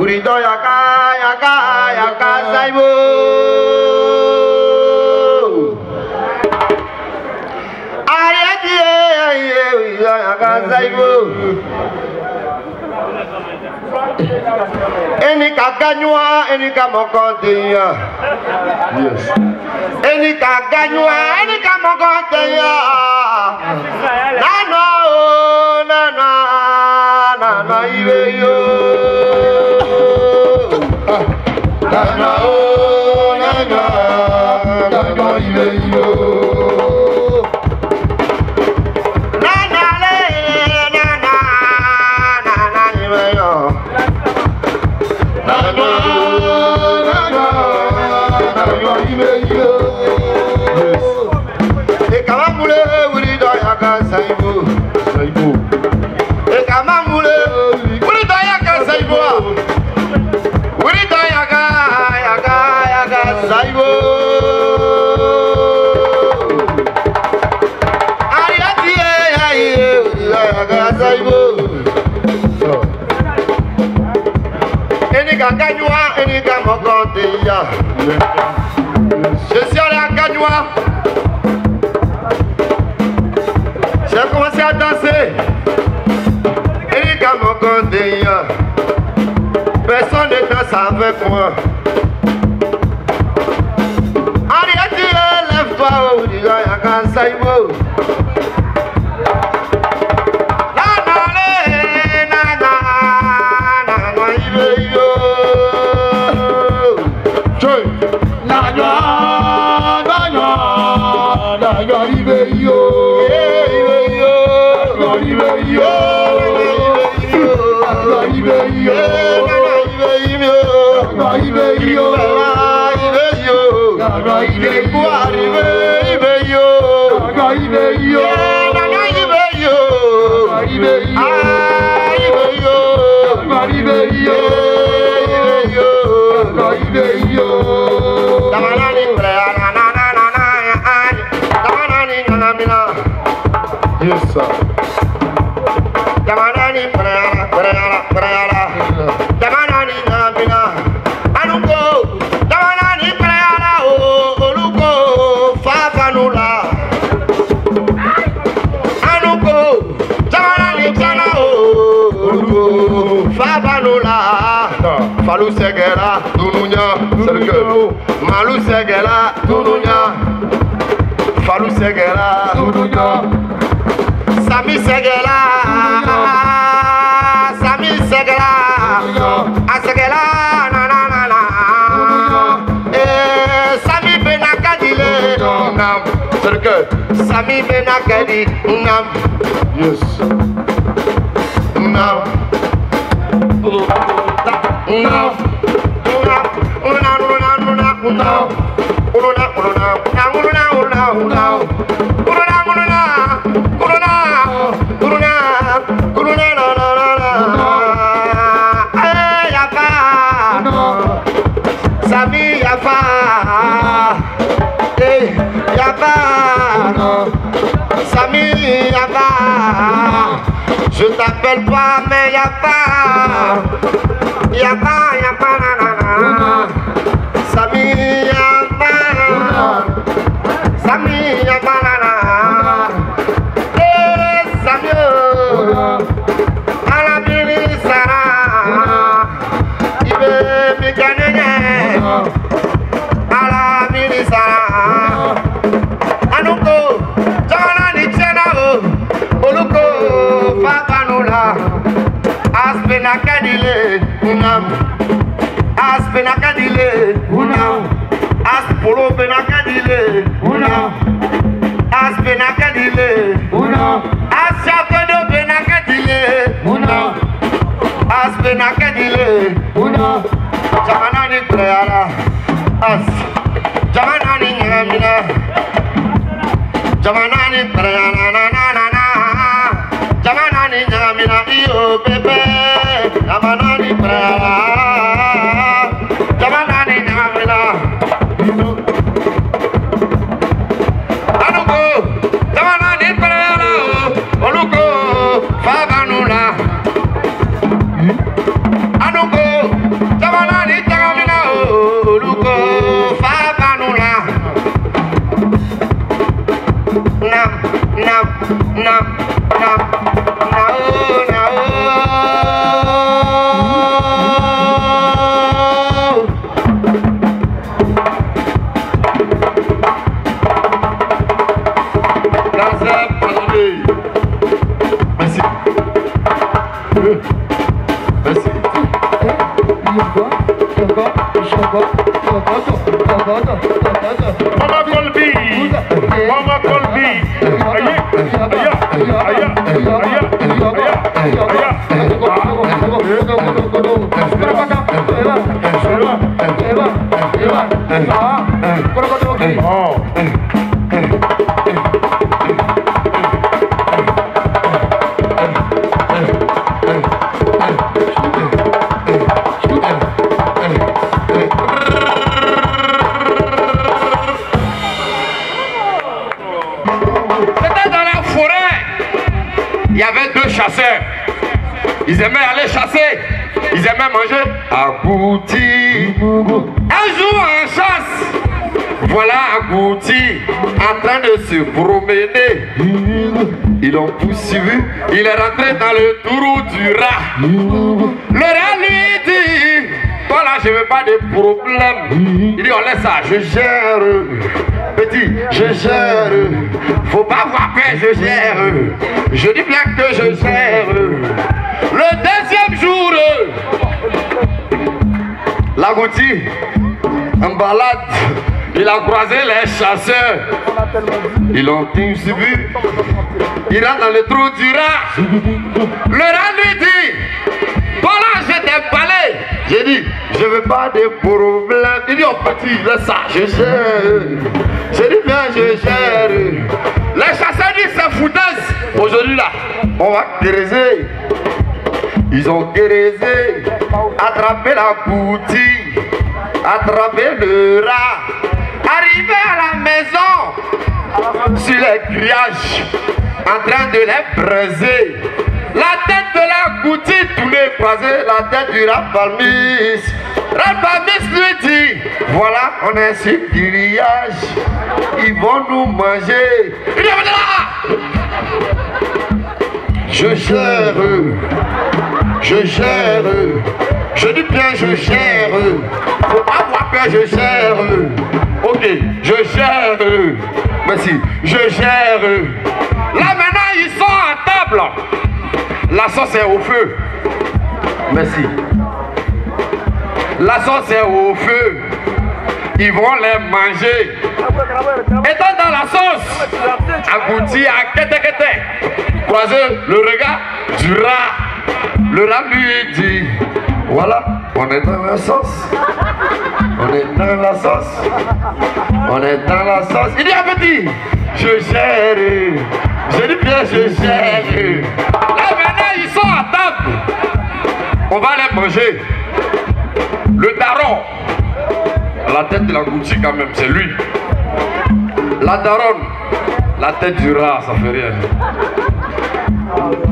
Urido yaka yaka yaka saibo. Ayeti ye ye urido yaka saibo. Eni ka ganyua, eni ka mokonteya. Yes. Eni ka ganyua, eni ka mokonteya. Nana o, nana, nana iwe yo. Nana o, Je suis allé à Gagnois. J'ai commencé à danser. Et quand mon là, personne ne danse avec moi. Allez, lève-toi, oh, dis là, y'a qu'un Arriba yo, arriba yo, arriba yo. Malu segera dununya serigala Malu segera dununya. Falu segera dununya. Sami sɛgɛla Sami sɛgɛla a sɛgɛla na. ee eh, Sami bena kadi le naam Sami bena kadi naam yes. Naam naam Yafa, je t'appelle pas mais Yafa, Yafa, Yafa, na na na, Sami Yafa, Sami Yafa, na na, eh been a cadile, unam as been a cadile, unam as polo been a cadile, unam as been a cadile, unam as chapano been a cadile, unam as been a cadile, unam jamana ni prayara as jamana ni ngamina jamana ni prayara Yeah. Mama Colby, Mama Ils aimaient aller chasser. Ils aimaient manger agouti. Un jour en chasse, voilà agouti en train de se promener. Ils l'ont poursuivi. Il est rentré dans le tourou du rat. Le rat lui dit Toi là, je veux pas de problème. Il dit On laisse ça, je gère. Je gère. Faut pas peur, je gère. Je dis bien que je gère. Le deuxième jour, l'agouti, en balade, il a croisé les chasseurs. Ils l'ont suivi. Il rentre dans le trou du rat. Le rat lui dit Voilà, je t'ai parlé. J'ai dit Je veux pas de problème. Il dit Oh petit, laisse ça, je gère. J'ai Bien, je gère. Les chasseurs disent C'est foutaise. Aujourd'hui là, on va creuser. Ils ont guérésé, attrapé la boutique, attrapé le rat, arrivé à la maison, sur les grillages, en train de les briser. La tête de la boutique tournée, croisée, la tête du rat palmis lui dit, voilà, on est sur grillage, ils vont nous manger. Il venez là je gère, je gère, je dis bien je gère, faut pas avoir peur, je gère, ok, je gère, merci, je gère. Là maintenant ils sont à table, la sauce est au feu, merci. La sauce est au feu, ils vont les manger. Étant dans la sauce, abouti à kete kete, croisez le regard du rat. Le rat lui dit, voilà, on est dans la sauce. On est dans la sauce. On est dans la sauce. Il dit à petit, je gère. Je dis bien, je gère. Là maintenant, ils sont à table. On va les manger. Le daron, la tête de la boutique quand même, c'est lui. La daronne, la tête du rat, ça fait rien.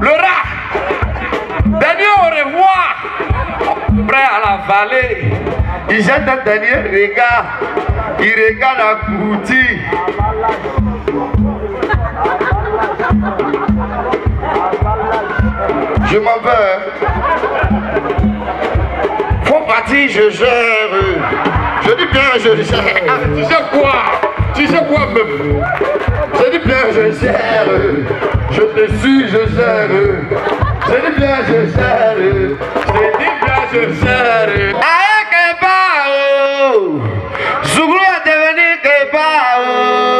Le rat, dernier au revoir, prêt à la vallée. Il jette un dernier regard. Il regarde la boutique. Je m'en vais. Partir, je gère. Je dis bien, je gère. Ah, tu sais quoi? Tu sais quoi même Je dis bien, je gère. Je te suis, je gère. Je dis bien, je gère. Je dis bien, je gère. Keba, oh. Zouglou est devenu Keba,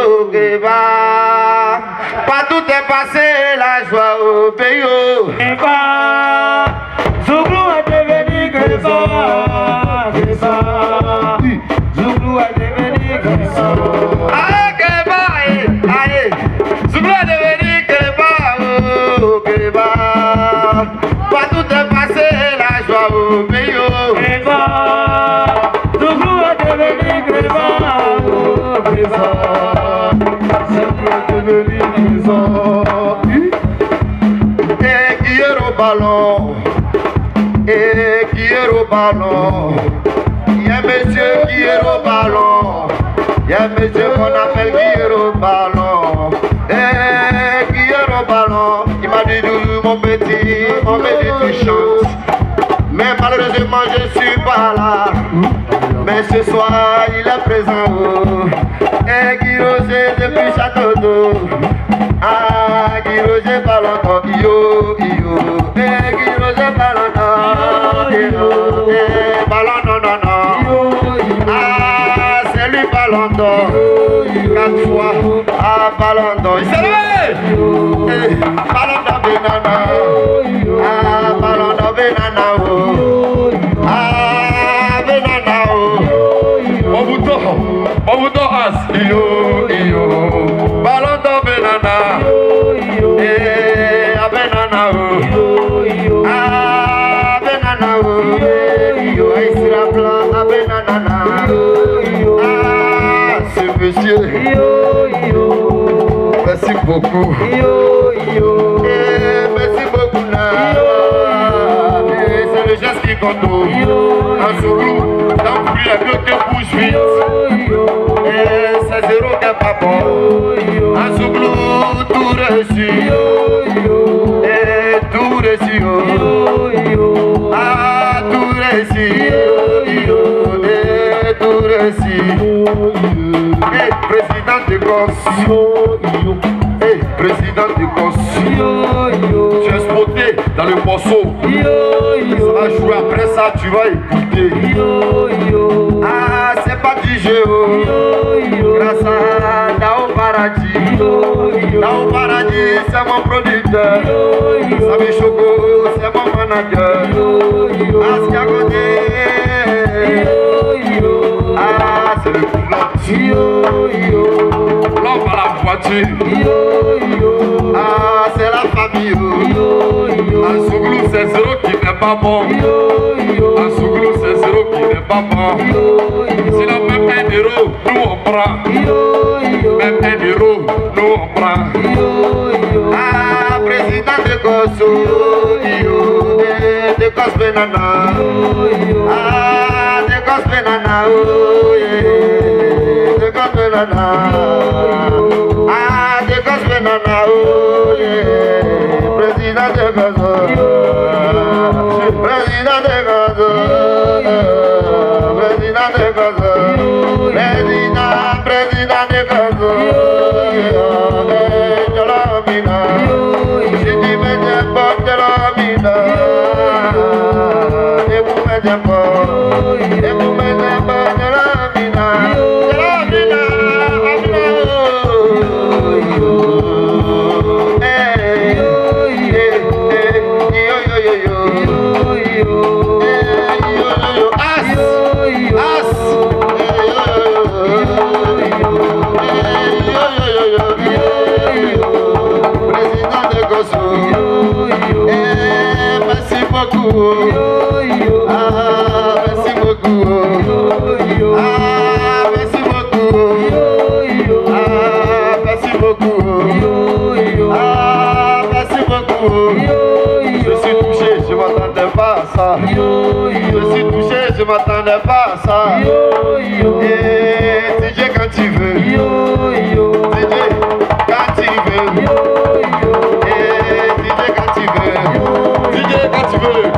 oh, Keba. Partout est passé la joie au pays, oh. Zouglou est devenu Greba, ballon. Et qui est au ballon? Il y a monsieur qui est au ballon. Il y a monsieur qu'on appelle qui est au ballon. Et qui est au ballon? Il m'a dit mon petit Mon petit tu chantes. Mais malheureusement je suis pas là. Mais ce soir il est présent. Et qui osait depuis château d'eau ah, qui longtemps, yo, yo, Palondo. Isere! Eh, Palondo benana. Ah, Palondo benana Oh, Ah, benana Oh, Obuto, obuto as. Yo. boku. Yo é, mas merci beaucoup na. Yo. Eh, c'est le geste qui compte. Yo. Dans ce groupe, dans plus la bio o bouge vite. Yo yo. Eh, c'est zéro qu'à pas bon. Yo yo. Dans ce groupe, tout réussit. Yo yo. Eh, tout réussit. Yo yo. Ah, tout réussit. Yo yo. Eh, tout réussit. Yo yo. Eh, président de Corse. Yo président de Gosse. Tu es spoté dans le morceau. Ça va jouer après ça, tu vas écouter. Ah, c'est pas du jeu. Grâce à Dao Paradis. Dao Paradis, c'est mon producteur. Sami Choco, c'est mon manager. Askia Godé. Ah, c'est le pilote. L'homme à la voiture. Ah, c'est la famille. oh. Un souglou, c'est zéro qui n'est pas bon. Un souglou, c'est zéro qui n'est pas bon. C'est le même un euro, nous on prend. Même un euro, nous on prend. Ah, président de Gosso, yo, de, de Gos Benana. Ah, de Gos Benana, oh, yeah, na na. Ah, Jacob's na na. Oh yeah, President Jacob's. Je suis touché, je m'attendais pas à ça. Eh, c'est Dieu quand tu veux. C'est Dieu quand tu veux. Eh, c'est Dieu quand tu veux.